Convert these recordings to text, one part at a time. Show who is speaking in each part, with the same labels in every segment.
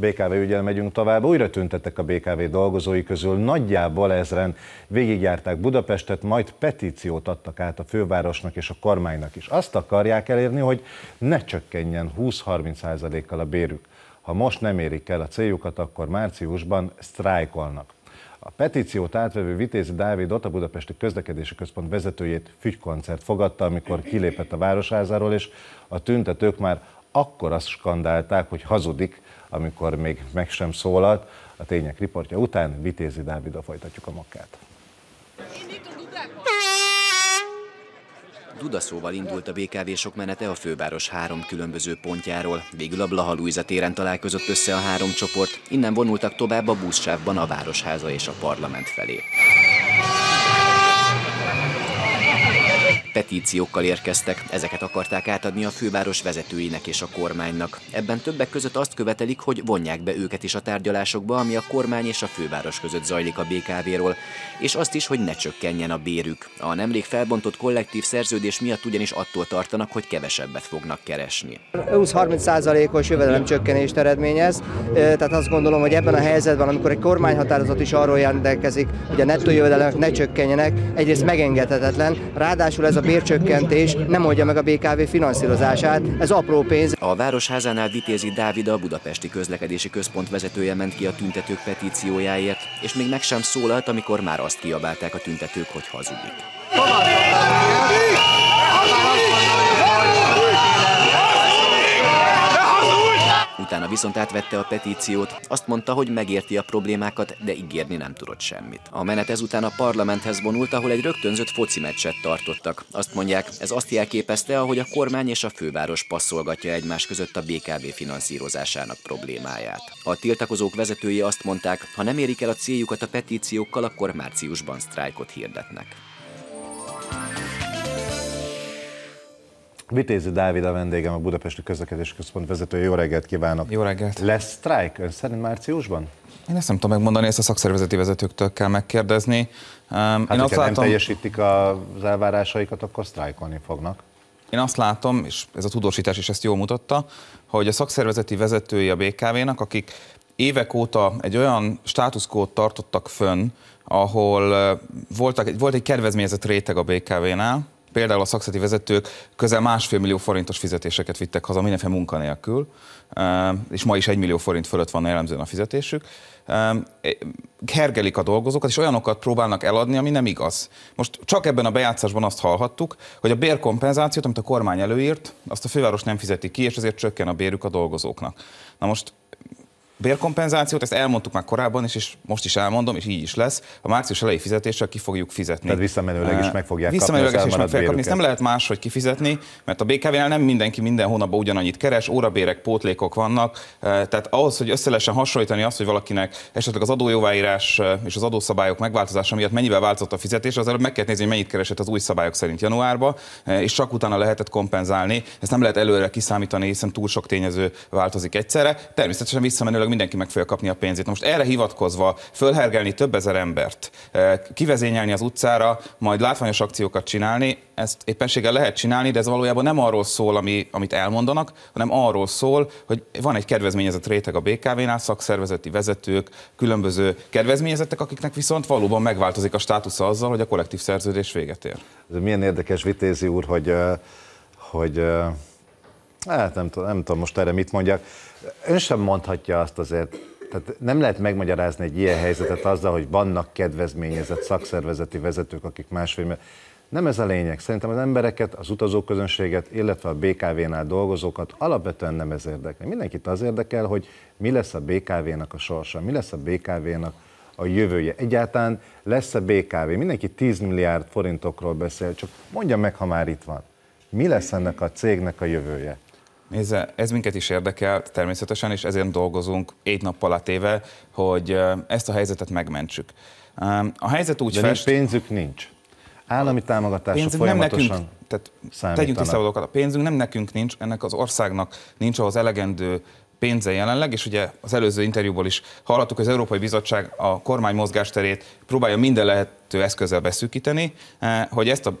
Speaker 1: BKV ügyel megyünk tovább, újra tüntettek a BKV dolgozói közül, nagyjából ezren végigjárták Budapestet, majd petíciót adtak át a fővárosnak és a kormánynak is. Azt akarják elérni, hogy ne csökkenjen 20-30%-kal a bérük. Ha most nem érik el a céljukat, akkor márciusban sztrájkolnak. A petíciót átvevő Vitézi Dávidot, a Budapesti Közlekedési Központ vezetőjét fügykoncert fogadta, amikor kilépett a városházáról, és a tüntetők már akkor azt skandálták, hogy hazudik, amikor még meg sem szólalt. A tények riportja után Vitézi Dávidot folytatjuk a mokkát.
Speaker 2: Dudaszóval indult a BKV-sok menete a főváros három különböző pontjáról. Végül a Blaha Luisa téren találkozott össze a három csoport, innen vonultak tovább a buszsávban a Városháza és a Parlament felé. Petíciókkal érkeztek, ezeket akarták átadni a főváros vezetőinek és a kormánynak. Ebben többek között azt követelik, hogy vonják be őket is a tárgyalásokba, ami a kormány és a főváros között zajlik a BKV-ról, és azt is, hogy ne csökkenjen a bérük. A nemrég felbontott kollektív szerződés miatt ugyanis attól tartanak, hogy kevesebbet fognak keresni.
Speaker 3: 20-30%-os jövedelemcsökkenést eredményez, tehát azt gondolom, hogy ebben a helyzetben, amikor egy kormányhatározat is arról rendelkezik, hogy a nettó jövedelemek ne csökkenjenek, egyrészt megengedhetetlen, ráadásul ez a bércsökkentés nem oldja meg a BKV finanszírozását, ez apró pénz.
Speaker 2: A Városházánál Vitézi Dávid, a Budapesti Közlekedési Központ vezetője ment ki a tüntetők petíciójáért, és még meg sem szólalt, amikor már azt kiabálták a tüntetők, hogy hazudik. Utána viszont átvette a petíciót, azt mondta, hogy megérti a problémákat, de ígérni nem tudott semmit. A menet ezután a parlamenthez vonult, ahol egy rögtönzött foci meccset tartottak. Azt mondják, ez azt jelképezte, ahogy a kormány és a főváros passzolgatja egymás között a BKV finanszírozásának problémáját. A tiltakozók vezetői azt mondták, ha nem érik el a céljukat a petíciókkal, akkor márciusban sztrájkot hirdetnek.
Speaker 1: Vitézi Dávid a vendégem, a Budapesti Közlekedési Központ vezetője. Jó reggelt kívánok!
Speaker 4: Jó reggelt!
Speaker 1: Lesz sztrájk ön szerint márciusban?
Speaker 4: Én ezt nem tudom megmondani, ezt a szakszervezeti vezetőktől kell megkérdezni.
Speaker 1: Hát, Én azt látom, nem teljesítik az elvárásaikat, akkor sztrájkolni fognak.
Speaker 4: Én azt látom, és ez a tudósítás is ezt jól mutatta, hogy a szakszervezeti vezetői a BKV-nak, akik évek óta egy olyan státuszkót tartottak fönn, ahol voltak, volt egy kedvezményezett réteg a BKV-nál, például a szakszeti vezetők közel másfél millió forintos fizetéseket vittek haza mindenféle munkanélkül, és ma is egy millió forint fölött van jellemzően a fizetésük. Hergelik a dolgozókat, és olyanokat próbálnak eladni, ami nem igaz. Most csak ebben a bejátszásban azt hallhattuk, hogy a bérkompenzációt, amit a kormány előírt, azt a főváros nem fizeti ki, és ezért csökken a bérük a dolgozóknak. Na most bérkompenzációt, ezt elmondtuk már korábban is, és most is elmondom, és így is lesz. A március elejé fizetéssel ki fogjuk fizetni.
Speaker 1: Tehát visszamenőleg is meg fogják
Speaker 4: visszamenőleg kapni is meg fogják kapni. Ezt nem lehet máshogy kifizetni, mert a BKV-nál nem mindenki minden hónapban ugyanannyit keres, órabérek, pótlékok vannak. Tehát ahhoz, hogy össze lehessen hasonlítani azt, hogy valakinek esetleg az adójóváírás és az adószabályok megváltozása miatt mennyivel változott a fizetés, az előbb meg kell nézni, hogy mennyit keresett az új szabályok szerint januárban, és csak utána lehetett kompenzálni. Ezt nem lehet előre kiszámítani, hiszen túl sok tényező változik egyszerre. Természetesen visszamenőleg gyakorlatilag mindenki meg fogja kapni a pénzét. Most erre hivatkozva fölhergelni több ezer embert, eh, kivezényelni az utcára, majd látványos akciókat csinálni, ezt éppenséggel lehet csinálni, de ez valójában nem arról szól, ami, amit elmondanak, hanem arról szól, hogy van egy kedvezményezett réteg a BKV-nál, szakszervezeti vezetők, különböző kedvezményezettek, akiknek viszont valóban megváltozik a státusza azzal, hogy a kollektív szerződés véget ér.
Speaker 1: Ez milyen érdekes, Vitézi úr, hogy, eh, hogy eh, hát nem tudom, nem tudom most erre mit mondjak. Ön sem mondhatja azt azért, tehát nem lehet megmagyarázni egy ilyen helyzetet azzal, hogy vannak kedvezményezett szakszervezeti vezetők, akik másfél nem ez a lényeg. Szerintem az embereket, az utazóközönséget, illetve a BKV-nál dolgozókat alapvetően nem ez érdekel. Mindenkit az érdekel, hogy mi lesz a BKV-nak a sorsa, mi lesz a BKV-nak a jövője. Egyáltalán lesz a BKV? Mindenki 10 milliárd forintokról beszél, csak mondja meg, ha már itt van. Mi lesz ennek a cégnek a jövője?
Speaker 4: Nézze, ez minket is érdekel természetesen, és ezért dolgozunk egy nappal a téve, hogy ezt a helyzetet megmentsük. A helyzet úgy
Speaker 1: De fest... pénzük nincs. Állami támogatások pénzünk folyamatosan nem nekünk,
Speaker 4: tehát tegyünk tiszta a pénzünk nem nekünk nincs, ennek az országnak nincs ahhoz elegendő pénze jelenleg, és ugye az előző interjúból is hallottuk, hogy az Európai Bizottság a kormány mozgásterét próbálja minden lehet kettő eszközzel beszűkíteni, hogy ezt a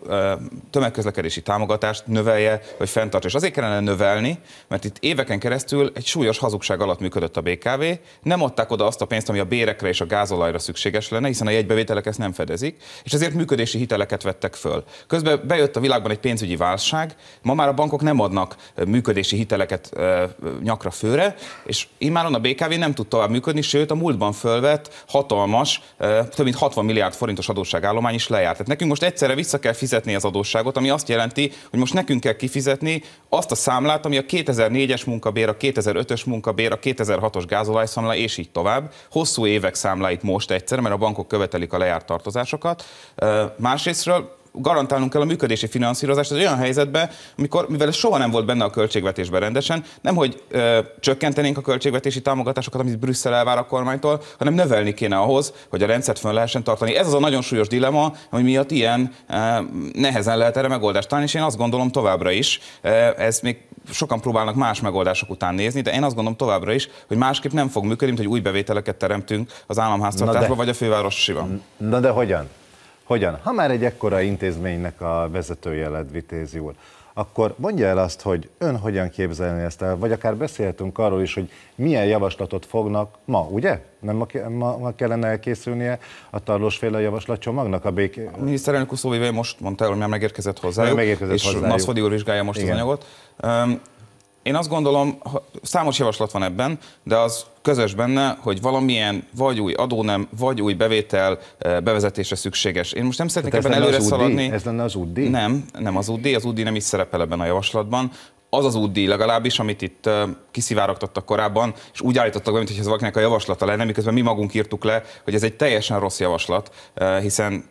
Speaker 4: tömegközlekedési támogatást növelje, vagy fenntartsa. És azért kellene növelni, mert itt éveken keresztül egy súlyos hazugság alatt működött a BKV, nem adták oda azt a pénzt, ami a bérekre és a gázolajra szükséges lenne, hiszen a jegybevételek ezt nem fedezik, és ezért működési hiteleket vettek föl. Közben bejött a világban egy pénzügyi válság, ma már a bankok nem adnak működési hiteleket nyakra főre, és immáron a BKV nem tud tovább működni, sőt a múltban fölvett hatalmas, több mint 60 milliárd forintos adósságállomány is lejárt. Tehát nekünk most egyszerre vissza kell fizetni az adósságot, ami azt jelenti, hogy most nekünk kell kifizetni azt a számlát, ami a 2004-es munkabér, a 2005-ös munkabér, a 2006-os gázolajszámla, és így tovább. Hosszú évek számláit most egyszer, mert a bankok követelik a lejárt tartozásokat. Másrésztről garantálnunk kell a működési finanszírozást az olyan helyzetben, amikor, mivel ez soha nem volt benne a költségvetésben rendesen, nem hogy ö, csökkentenénk a költségvetési támogatásokat, amit Brüsszel elvár a kormánytól, hanem növelni kéne ahhoz, hogy a rendszert fönn lehessen tartani. Ez az a nagyon súlyos dilemma, ami miatt ilyen ö, nehezen lehet erre megoldást találni, és én azt gondolom továbbra is, ö, ez még sokan próbálnak más megoldások után nézni, de én azt gondolom továbbra is, hogy másképp nem fog működni, mint hogy új bevételeket teremtünk az államháztartásba vagy a fővárosiban.
Speaker 1: Na de hogyan? Hogyan? Ha már egy ekkora intézménynek a vezetője lett Vitézi úr, akkor mondja el azt, hogy ön hogyan képzelni ezt el, vagy akár beszéltünk arról is, hogy milyen javaslatot fognak ma, ugye? Nem ma, ma, ma kellene elkészülnie a tarlósféle javaslatcsomagnak a béké...
Speaker 4: A miniszterelnök úszóvéve most mondta el, hogy már megérkezett megérkezett és hozzájuk. Naszfodi úr vizsgálja most Igen. az anyagot. Um, én azt gondolom, számos javaslat van ebben, de az közös benne, hogy valamilyen vagy új adónem, vagy új bevétel eh, bevezetésre szükséges. Én most nem szeretnék ebben előre szaladni.
Speaker 1: Ez lenne az útdíj?
Speaker 4: Nem, nem az útdíj, az útdíj nem is szerepel ebben a javaslatban az az útdíj legalábbis, amit itt uh, kiszivárogtattak korábban, és úgy állítottak be, mintha ez valakinek a javaslata lenne, miközben mi magunk írtuk le, hogy ez egy teljesen rossz javaslat, uh, hiszen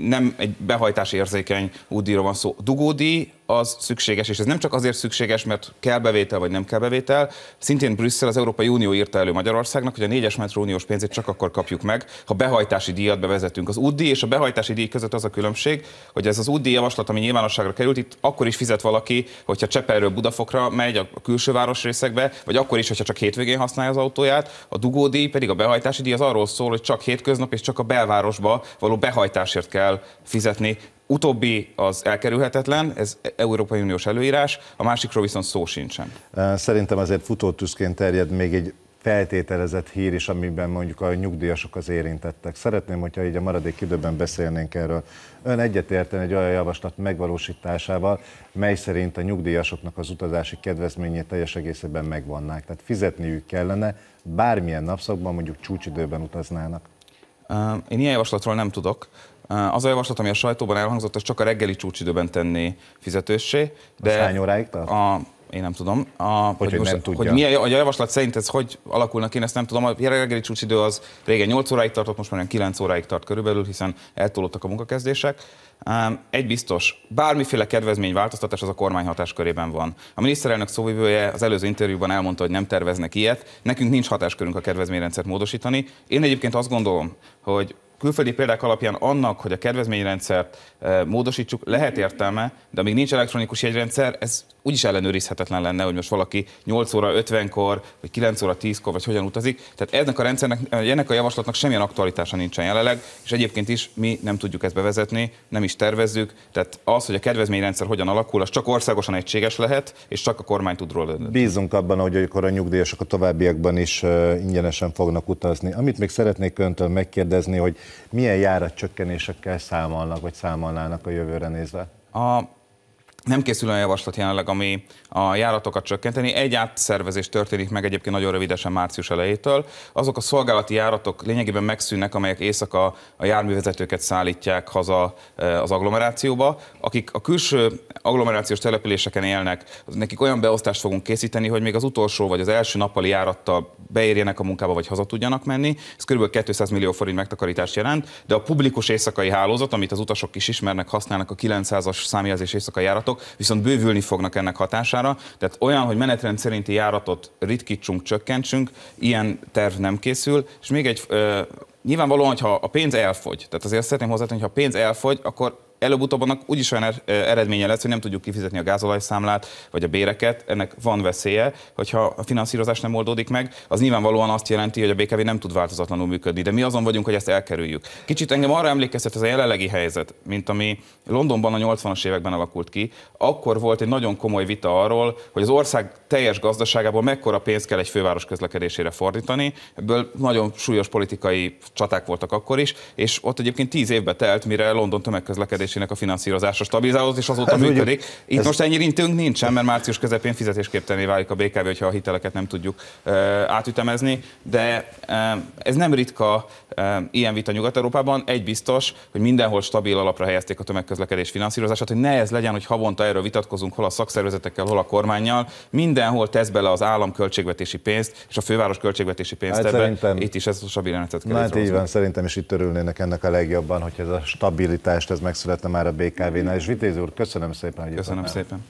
Speaker 4: nem egy behajtási érzékeny útdíjról van szó. Dugódíj az szükséges, és ez nem csak azért szükséges, mert kell bevétel vagy nem kell bevétel. Szintén Brüsszel, az Európai Unió írta elő Magyarországnak, hogy a négyes metró uniós pénzét csak akkor kapjuk meg, ha behajtási díjat bevezetünk. Az útdíj és a behajtási díj között az a különbség, hogy ez az útdíj javaslat, ami nyilvánosságra került, itt akkor is fizet valaki, hogyha Csepelről Budafokra megy a külső városrészekbe, vagy akkor is, hogyha csak hétvégén használja az autóját. A dugódíj pedig a behajtási díj az arról szól, hogy csak hétköznap és csak a belvárosba való behajtásért kell fizetni utóbbi az elkerülhetetlen, ez Európai Uniós előírás, a másikról viszont szó sincsen.
Speaker 1: Szerintem azért futótűzként terjed még egy feltételezett hír is, amiben mondjuk a nyugdíjasok az érintettek. Szeretném, hogyha így a maradék időben beszélnénk erről. Ön egyetérten egy olyan javaslat megvalósításával, mely szerint a nyugdíjasoknak az utazási kedvezményét teljes egészében megvonnák. Tehát fizetniük kellene, bármilyen napszakban, mondjuk csúcsidőben utaznának.
Speaker 4: Én ilyen javaslatról nem tudok. Az a javaslat, ami a sajtóban elhangzott, az csak a reggeli csúcsidőben tenné fizetőssé.
Speaker 1: De hány óráig tart?
Speaker 4: A, én nem tudom. A, hogy, hogy, most, nem tudja. hogy milyen, a javaslat szerint ez hogy alakulnak, én ezt nem tudom. A reggeli csúcsidő az régen 8 óráig tartott, most már 9 óráig tart körülbelül, hiszen eltolódtak a munkakezdések. Egy biztos, bármiféle kedvezményváltoztatás az a kormány hatáskörében van. A miniszterelnök szóvivője az előző interjúban elmondta, hogy nem terveznek ilyet. Nekünk nincs hatáskörünk a kedvezményrendszert módosítani. Én egyébként azt gondolom, hogy külföldi példák alapján annak, hogy a kedvezményrendszert eh, módosítsuk, lehet értelme, de amíg nincs elektronikus jegyrendszer, ez úgyis ellenőrizhetetlen lenne, hogy most valaki 8 óra 50-kor, vagy 9 óra 10-kor, vagy hogyan utazik. Tehát ennek a rendszernek, ennek a javaslatnak semmilyen aktualitása nincsen jelenleg, és egyébként is mi nem tudjuk ezt bevezetni, nem is tervezzük. Tehát az, hogy a kedvezményrendszer hogyan alakul, az csak országosan egységes lehet, és csak a kormány tud róla.
Speaker 1: Bízunk abban, hogy akkor a nyugdíjasok a továbbiakban is ingyenesen fognak utazni. Amit még szeretnék öntől megkérdezni, hogy milyen járatcsökkenésekkel számolnak, vagy számolnának a jövőre nézve?
Speaker 4: A nem készül olyan javaslat jelenleg, ami a járatokat csökkenteni. Egy átszervezés történik meg egyébként nagyon rövidesen március elejétől. Azok a szolgálati járatok lényegében megszűnnek, amelyek éjszaka a járművezetőket szállítják haza e, az agglomerációba. Akik a külső agglomerációs településeken élnek, nekik olyan beosztást fogunk készíteni, hogy még az utolsó vagy az első nappali járattal beérjenek a munkába, vagy haza tudjanak menni. Ez kb. 200 millió forint megtakarítást jelent, de a publikus éjszakai hálózat, amit az utasok is ismernek, használnak a 900-as számjelzés éjszakai járatok, viszont bővülni fognak ennek hatására. Tehát olyan, hogy menetrend szerinti járatot ritkítsunk, csökkentsünk, ilyen terv nem készül. És még egy, nyilvánvalóan, hogyha a pénz elfogy, tehát azért szeretném hozzátenni, hogy ha a pénz elfogy, akkor előbb-utóbb annak úgyis olyan er- eredménye lesz, hogy nem tudjuk kifizetni a gázolajszámlát, vagy a béreket, ennek van veszélye, hogyha a finanszírozás nem oldódik meg, az nyilvánvalóan azt jelenti, hogy a BKV nem tud változatlanul működni, de mi azon vagyunk, hogy ezt elkerüljük. Kicsit engem arra emlékeztet ez a jelenlegi helyzet, mint ami Londonban a 80-as években alakult ki. Akkor volt egy nagyon komoly vita arról, hogy az ország teljes gazdaságából mekkora pénzt kell egy főváros közlekedésére fordítani. Ebből nagyon súlyos politikai csaták voltak akkor is, és ott egyébként tíz évbe telt, mire London tömegközlekedésének a finanszírozása stabilizálódott, és azóta hát, működik. Itt ez... most ennyi rintünk nincsen, mert március közepén fizetésképtelené válik a BKV, hogyha a hiteleket nem tudjuk uh, átütemezni, de uh, ez nem ritka uh, ilyen vita Nyugat-Európában. Egy biztos, hogy mindenhol stabil alapra helyezték a tömegközlekedés finanszírozását, hogy ne ez legyen, hogy havonta erről vitatkozunk, hol a szakszervezetekkel, hol a kormányjal. Mindenhol tesz bele az állam költségvetési pénzt, és a főváros költségvetési pénzt hát ebbe. Itt is ez a stabil
Speaker 1: kell. Hát így van, szerintem is itt örülnének ennek a legjobban, hogy ez a stabilitást ez megszületne már a BKV-nál. És Vitéz úr, köszönöm szépen, hogy
Speaker 4: Köszönöm szépen.